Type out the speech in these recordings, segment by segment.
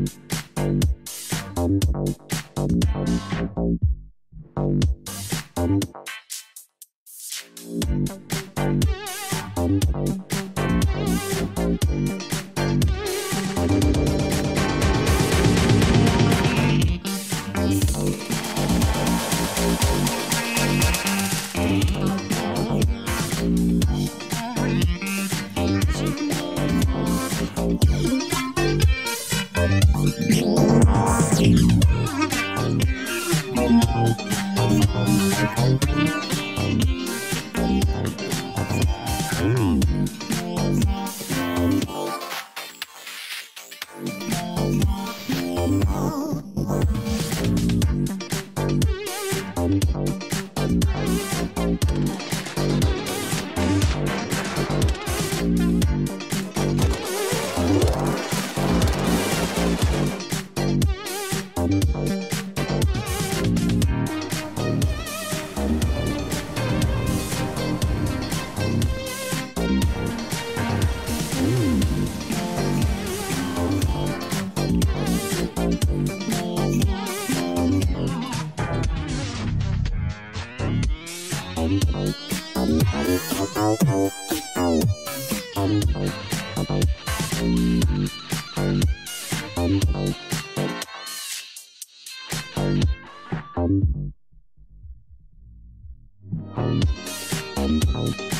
Thank you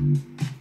Thank